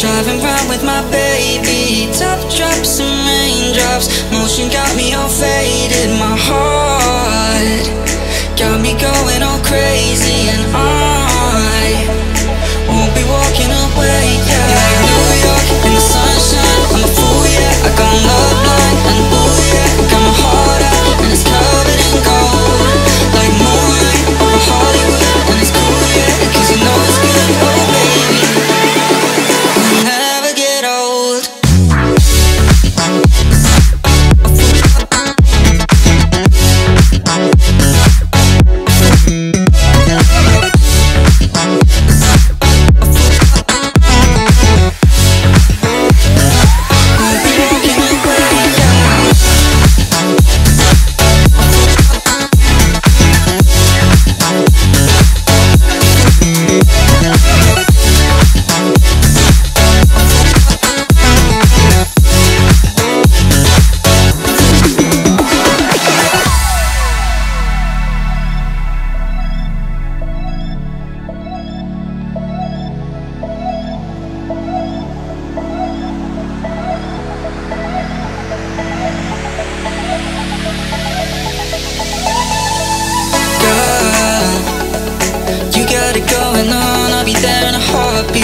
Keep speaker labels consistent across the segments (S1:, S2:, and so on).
S1: Driving round with my baby. Top drops and raindrops. Motion got me all faded. My heart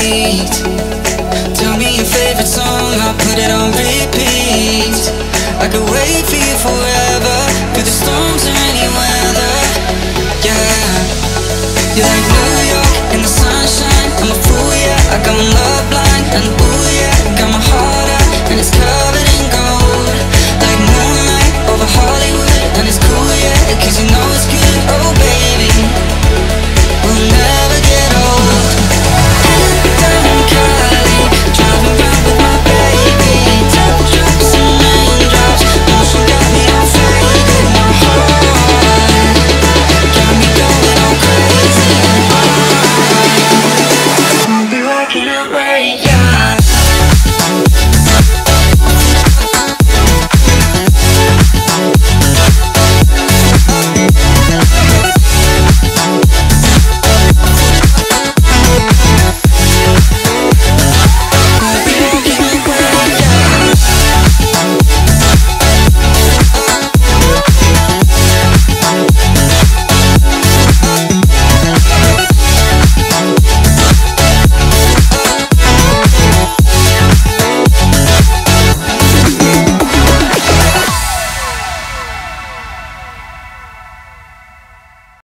S1: heartbeat. Tell me your favorite song, I'll put it on repeat. I could wait for you forever, through the storms or any weather. Yeah, you're like New York in the sunshine. I'm a fool, yeah. I got my love blind, and ooh, graveyard